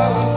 Oh,